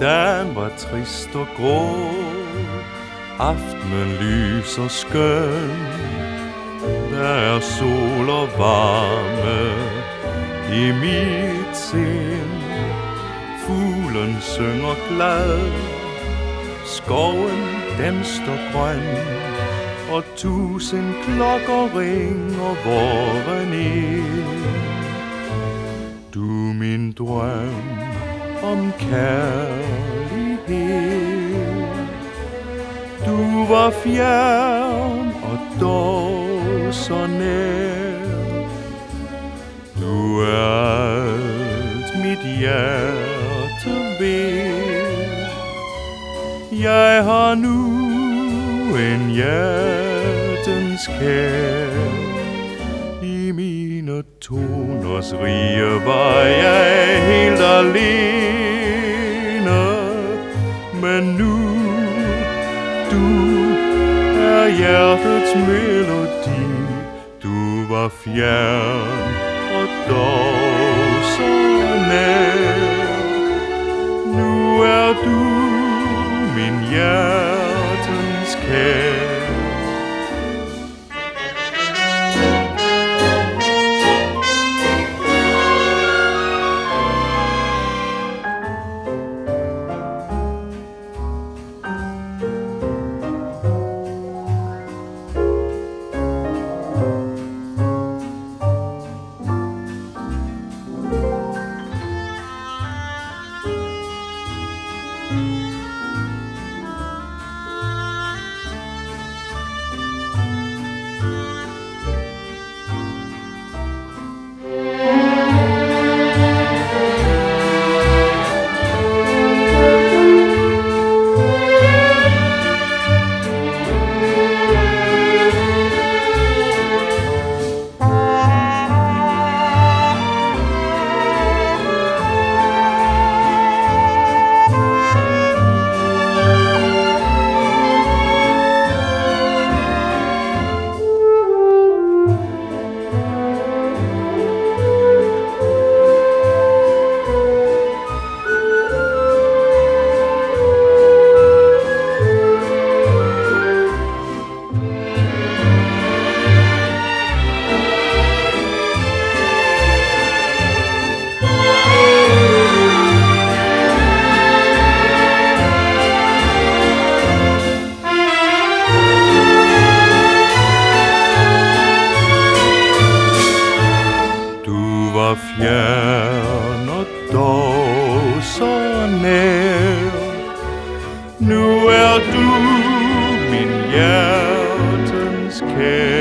Dagen var trist og grå. Aftenen lyser skøn. Der er sol og varme I mit sind. Fuglen synger glad. Skoven den står grøn. Og tusind klokker ringer våren ind Du min drøm om kærlighed. Du var fjern og dog så nær. Du er alt mit hjerte ved. Jeg har nu en hjertens kær. I mine toners rige var jeg helt alene. Hjertets melodi. Du var fjern og dog så nær Nu er du min hjertens kær. fra fjern og dog så nær. Nu er du min hjertens kære.